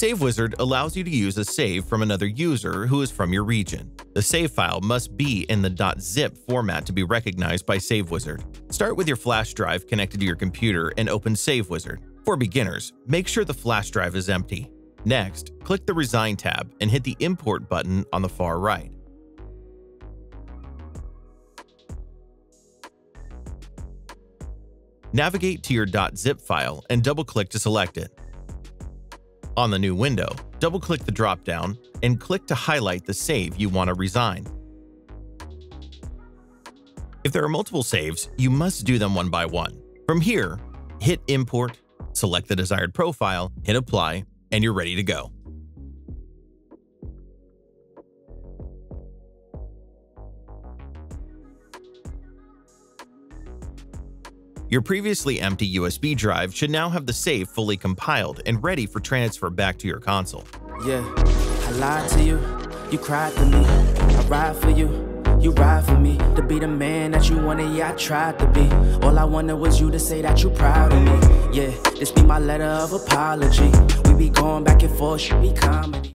Save Wizard allows you to use a save from another user who is from your region. The save file must be in the .zip format to be recognized by Save Wizard. Start with your flash drive connected to your computer and open Save Wizard. For beginners, make sure the flash drive is empty. Next, click the Resign tab and hit the Import button on the far right. Navigate to your .zip file and double-click to select it. On the new window, double-click the drop-down and click to highlight the save you want to resign. If there are multiple saves, you must do them one by one. From here, hit Import, select the desired profile, hit Apply, and you're ready to go. Your previously empty USB drive should now have the save fully compiled and ready for transfer back to your console. Yeah, I lied to you, you cried me, I ride for you, you ride for me, to be the man that you wanted, yeah, I tried to be. All I wanted was you to say that you proud of me, yeah, this be my letter of apology. We be going back and forth, should be comedy.